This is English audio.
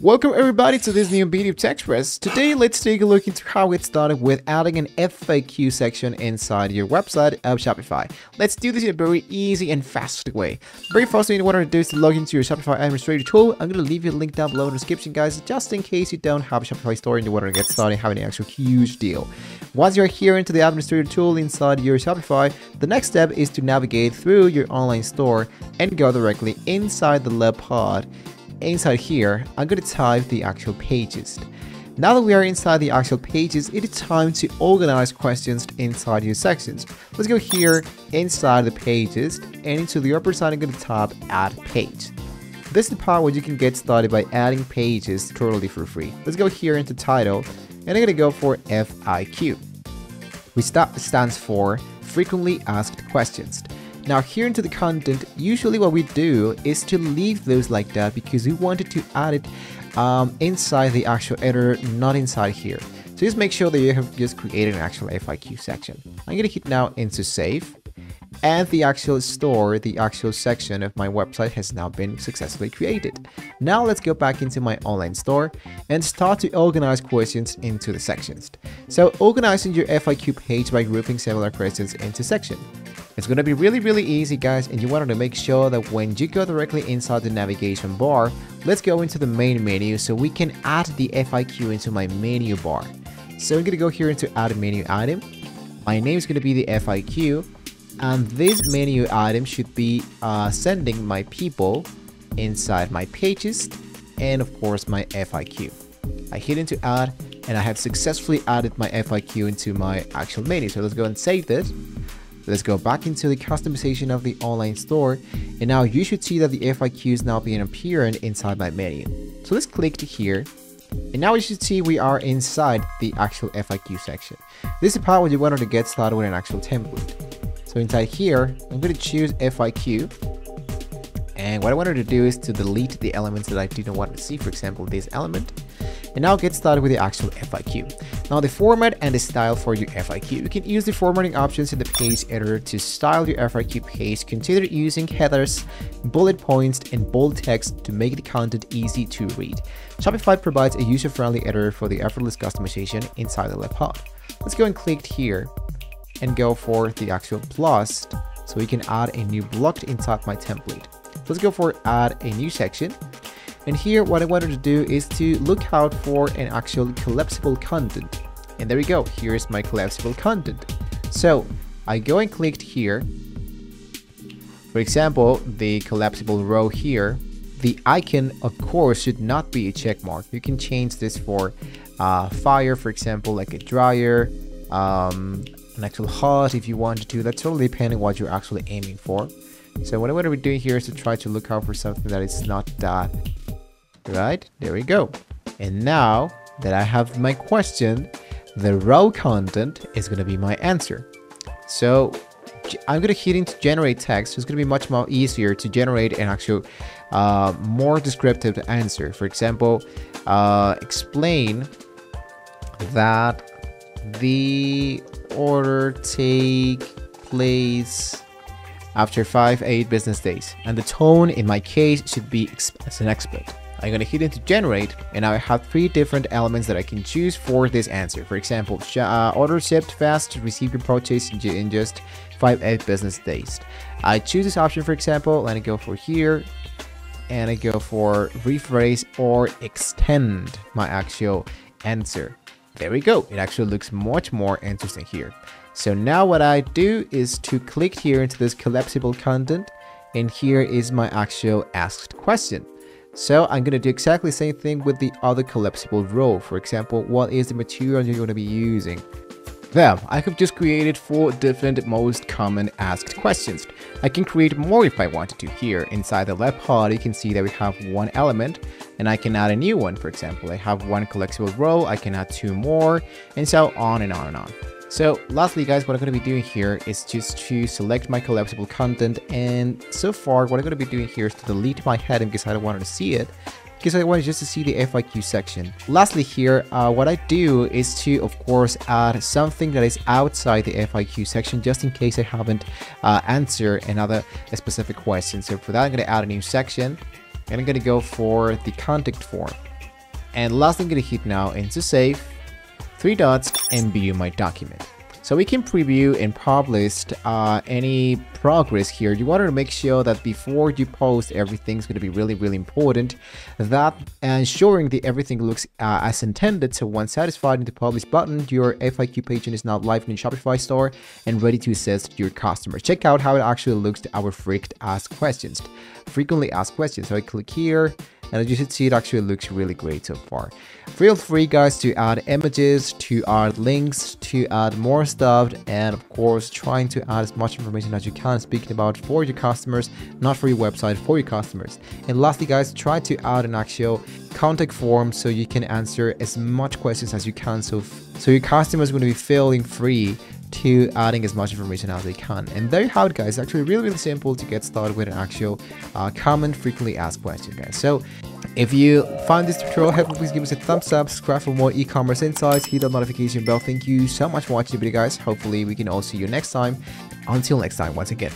Welcome everybody to this new video of TechExpress. Today let's take a look into how it started with adding an FAQ section inside your website of Shopify. Let's do this in a very easy and fast way. Very first thing you want to do is to log into your Shopify administrator tool. I'm going to leave you a link down below in the description guys just in case you don't have a Shopify store and you want to get started having an actual huge deal. Once you're here into the administrator tool inside your Shopify, the next step is to navigate through your online store and go directly inside the lab pod inside here, I'm going to type the actual pages. Now that we are inside the actual pages, it is time to organize questions inside your sections. Let's go here inside the pages and into the upper side I'm going to type add page. This is the part where you can get started by adding pages totally for free. Let's go here into title and I'm going to go for FAQ, which stands for frequently asked questions. Now here into the content, usually what we do is to leave those like that because we wanted to add it um, inside the actual editor, not inside here. So just make sure that you have just created an actual FAQ section. I'm gonna hit now into save and the actual store, the actual section of my website has now been successfully created. Now let's go back into my online store and start to organize questions into the sections. So organizing your FAQ page by grouping similar questions into sections. It's to be really really easy guys and you wanted to make sure that when you go directly inside the navigation bar, let's go into the main menu so we can add the FAQ into my menu bar. So I'm to go here into add menu item. My name is to be the FAQ and this menu item should be uh, sending my people inside my pages and of course my FAQ. I hit into add and I have successfully added my FAQ into my actual menu. So let's go and save this. Let's go back into the customization of the online store and now you should see that the FAQ is now being appearing inside my menu. So let's click to here and now you should see we are inside the actual FAQ section. This is the part where you wanted to get started with an actual template. So inside here, I'm going to choose FAQ and what I wanted to do is to delete the elements that I didn't want to see, for example, this element and now get started with the actual FAQ. Now the format and the style for your FAQ. You can use the formatting options in the page editor to style your FAQ page. Consider using headers, bullet points, and bold text to make the content easy to read. Shopify provides a user-friendly editor for the effortless customization inside the pod. Let's go and click here and go for the actual plus so we can add a new block inside my template. Let's go for add a new section and here what I wanted to do is to look out for an actual collapsible content. And there we go, here's my collapsible content. So I go and clicked here. For example, the collapsible row here, the icon of course should not be a check mark. You can change this for uh, fire, for example, like a dryer, um, an actual hot if you wanted to. That's totally depending what you're actually aiming for. So what I'm going to be doing here is to try to look out for something that is not that right? There we go. And now that I have my question, the row content is going to be my answer. So I'm going to hit into generate text. So it's going to be much more easier to generate an actual uh, more descriptive answer. For example, uh, explain that the order take place after 5 8 business days and the tone in my case should be as an expert I'm going to hit into generate and now I have three different elements that I can choose for this answer. For example, uh, order shipped fast, receive your purchase in just 5-8 business days. I choose this option for example and I go for here and I go for rephrase or extend my actual answer. There we go. It actually looks much more interesting here. So now what I do is to click here into this collapsible content and here is my actual asked question. So I'm going to do exactly the same thing with the other collapsible row. For example, what is the material you're going to be using? There, I have just created four different most common asked questions. I can create more if I wanted to here. Inside the left part, you can see that we have one element and I can add a new one. For example, I have one collapsible row, I can add two more and so on and on and on. So lastly guys, what I'm going to be doing here is just to select my collapsible content and so far what I'm going to be doing here is to delete my heading because I don't want to see it because I wanted just to see the FAQ section. Lastly here, uh, what I do is to of course add something that is outside the FAQ section just in case I haven't uh, answered another specific question. So for that I'm going to add a new section and I'm going to go for the contact form. And last I'm going to hit now into save, three dots, and view my document. So we can preview and publish uh, any progress here. You want to make sure that before you post, everything's going to be really, really important. That ensuring that everything looks uh, as intended. So once satisfied in the publish button, your FAQ page is now live in the Shopify store and ready to assist your customers. Check out how it actually looks to our freaked ask questions. Frequently asked questions. So I click here and as you should see it actually looks really great so far. Feel free guys to add images to add links to add more stuff and of course trying to add as much information as you can speaking about for your customers not for your website for your customers. And lastly guys try to add an actual contact form so you can answer as much questions as you can. So so your customers going to be feeling free to adding as much information as they can. And there you have it guys, actually really really simple to get started with an actual uh, common frequently asked question guys. So if you find this tutorial helpful, please give us a thumbs up, subscribe for more e-commerce insights, hit the notification bell. Thank you so much for watching the video guys. Hopefully we can all see you next time. Until next time, once again,